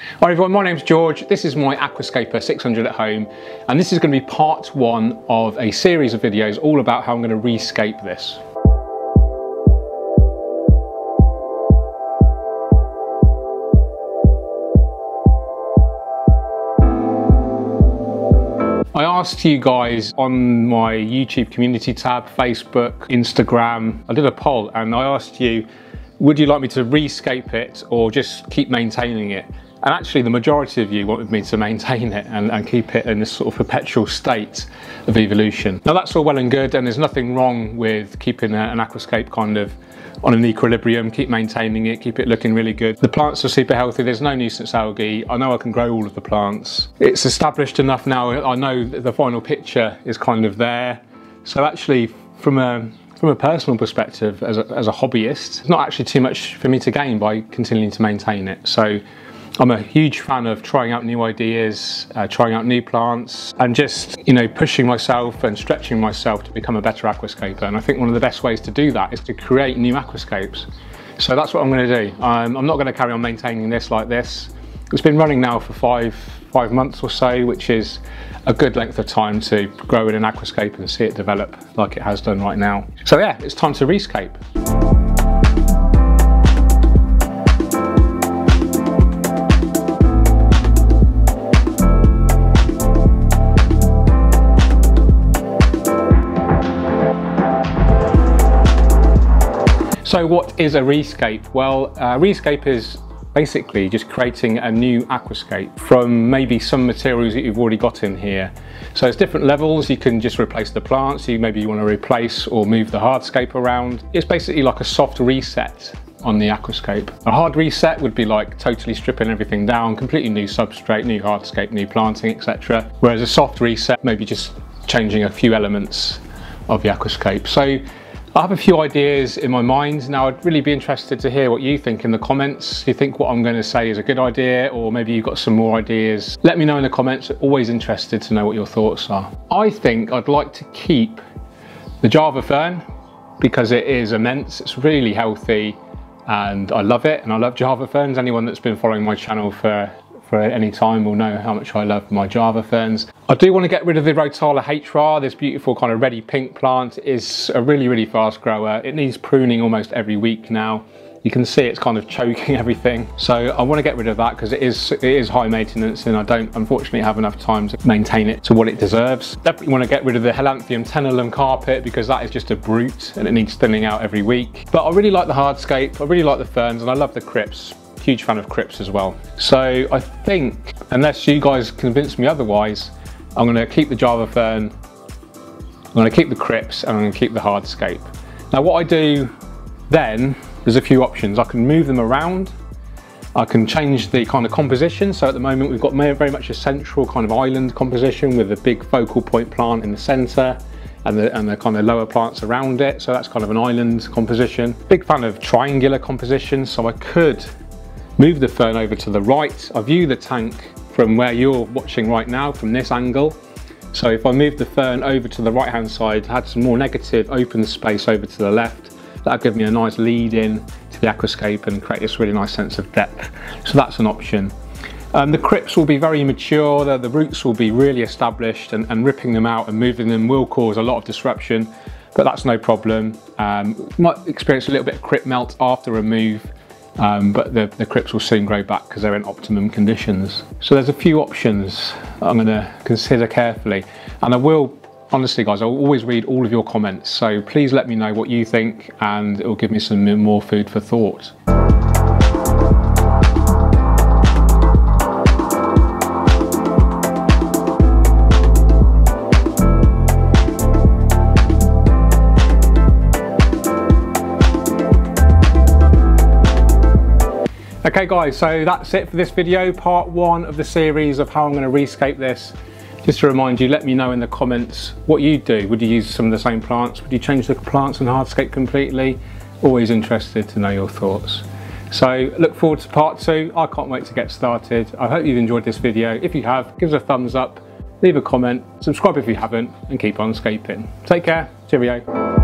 Hi everyone, my name's George. This is my Aquascaper 600 at home and this is going to be part one of a series of videos all about how I'm going to rescape this. I asked you guys on my YouTube community tab, Facebook, Instagram, I did a poll and I asked you, would you like me to rescape it or just keep maintaining it? And actually the majority of you wanted me to maintain it and, and, keep it in this sort of perpetual state of evolution. Now that's all well and good and there's nothing wrong with keeping a, an aquascape kind of on an equilibrium, keep maintaining it, keep it looking really good. The plants are super healthy, there's no nuisance algae. I know I can grow all of the plants. It's established enough now, I know the final picture is kind of there. So actually from a from a personal perspective, as a, as a hobbyist, it's not actually too much for me to gain by continuing to maintain it. So I'm a huge fan of trying out new ideas, uh, trying out new plants, and just, you know, pushing myself and stretching myself to become a better aquascaper. And I think one of the best ways to do that is to create new aquascapes. So that's what I'm going to do. Um, I'm not going to carry on maintaining this like this. It's been running now for five, five months or so, which is a good length of time to grow in an aquascape and see it develop like it has done right now. So yeah, it's time to rescape. So what is a rescape? Well, a rescape is basically just creating a new aquascape from maybe some materials that you've already got in here. So it's different levels, you can just replace the plants, you maybe you want to replace or move the hardscape around. It's basically like a soft reset on the aquascape. A hard reset would be like totally stripping everything down, completely new substrate, new hardscape, new planting, etc. Whereas a soft reset, maybe just changing a few elements of the aquascape. So I have a few ideas in my mind. Now I'd really be interested to hear what you think in the comments. If you think what I'm going to say is a good idea or maybe you've got some more ideas, let me know in the comments. Always interested to know what your thoughts are. I think I'd like to keep the Java Fern because it is immense. It's really healthy and I love it and I love Java Ferns. Anyone that's been following my channel for for any time will know how much I love my Java ferns. I do want to get rid of the Rotala HR, this beautiful kind of ready pink plant is a really, really fast grower. It needs pruning almost every week now. You can see it's kind of choking everything. So I want to get rid of that because it is, it is high maintenance and I don't unfortunately have enough time to maintain it to what it deserves. Definitely want to get rid of the Helanthium tenellum carpet because that is just a brute and it needs thinning out every week. But I really like the hardscape, I really like the ferns and I love the crypts huge fan of crypts as well. So I think, unless you guys convince me otherwise, I'm gonna keep the Java Fern, I'm gonna keep the crypts, and I'm gonna keep the hardscape. Now what I do then, there's a few options. I can move them around, I can change the kind of composition. So at the moment we've got very much a central kind of island composition with a big focal point plant in the center and the, and the kind of lower plants around it. So that's kind of an island composition. Big fan of triangular composition. So I could Move the fern over to the right. I view the tank from where you're watching right now, from this angle. So if I move the fern over to the right hand side, had some more negative open space over to the left, that'll give me a nice lead in to the aquascape and create this really nice sense of depth. So that's an option. Um, the crypts will be very mature, the, the roots will be really established and, and, ripping them out and moving them will cause a lot of disruption, but that's no problem. Um, might experience a little bit of crypt melt after a move, um, but the, the crypts will soon grow back because they're in optimum conditions. So there's a few options I'm going to consider carefully and I will honestly guys I'll always read all of your comments so please let me know what you think and it will give me some more food for thought. Okay guys, so that's it for this video, part one of the series of how I'm going to rescape this. Just to remind you, let me know in the comments what you'd do. Would you use some of the same plants? Would you change the plants and hardscape completely? Always interested to know your thoughts. So look forward to part two. I can't wait to get started. I hope you've enjoyed this video. If you have, give us a thumbs up, leave a comment, subscribe if you haven't, and keep on scaping. Take care, cheerio.